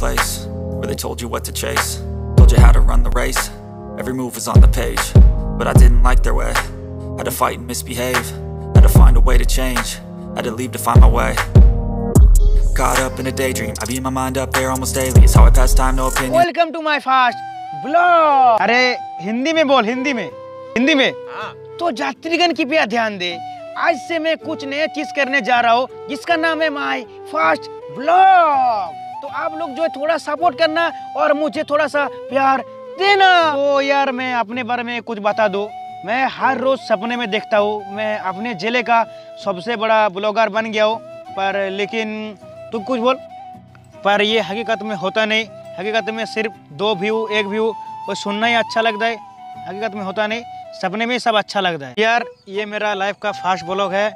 place where they told you what to chase, told you how to run the race. Every move was on the page, but I didn't like their way. Had to fight and misbehave, had to find a way to change, had to leave to find my way. Caught up in a daydream, I beat my mind up there almost daily. It's how I pass time, no opinion. Welcome to my fast blog अरे हिंदी में बोल हिंदी में हिंदी में तो यात्रीगण कृपया ध्यान दे आज से मैं कुछ नया चीज करने जा रहा हूँ जिसका नाम है माय फास्ट ब्लॉग तो आप लोग जो है थोड़ा सपोर्ट करना और मुझे थोड़ा सा प्यार देना। तो यार, मैं अपने बारे में कुछ बता दो। मैं हर रोज सपने में देखता हूँ। मैं अपने ज़िले का सबसे बड़ा ब्लॉगर बन गया हूँ। पर लेकिन तू कुछ बोल। पर ये हकीकत में होता नहीं। हकीकत में सिर्फ़ दो व्यू एक व्यू वो सुनना ही अच्छा लगता है। हकीकत में होता नहीं। सपने में सब अच्छा लगता है। यार, ये मेरा लाइफ का फास्ट ब्लॉग है।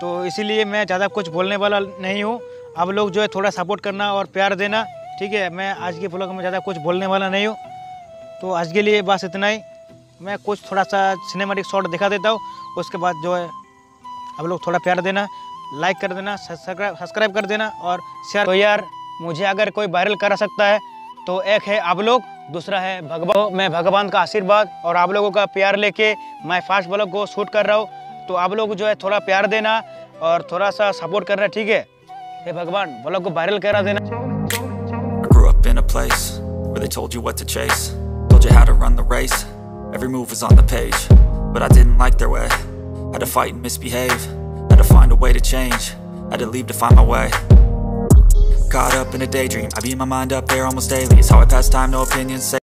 तो इसीलिए मैं ज़्यादा कुछ बोलने वाला नहीं हूँ। आप लोग जो है थोड़ा सपोर्ट करना और प्यार देना, ठीक है? मैं आज के ब्लॉग में ज़्यादा कुछ बोलने वाला नहीं हूँ। तो आज के लिए बस इतना ही। मैं कुछ थोड़ा सा सिनेमेटिक शॉट दिखा देता हूँ। उसके बाद जो है आप लोग थोड़ा प्यार देना लाइक कर देना सब्सक्राइब कर देना और शेयर तो यार, मुझे अगर कोई वायरल करा सकता है तो एक है आप लोग, दूसरा है भगवान। मैं भगवान का आशीर्वाद और आप लोगों का प्यार लेके मैं फास्ट ब्लॉग को शूट कर रहा हूँ। तो आप लोग जो है थोड़ा प्यार देना और थोड़ा सा सपोर्ट करना, ठीक है? हे भगवान ब्लॉग को वायरल करा देना I grew up in a place where they told you what to chase, told you how to run the race. Every move was on the page, but I didn't like their way. Had to fight and misbehave, had to find a way to change, had to leave to find my way. Caught up in a daydream, I beat my mind up there almost daily. It's how I pass time, no opinions. Say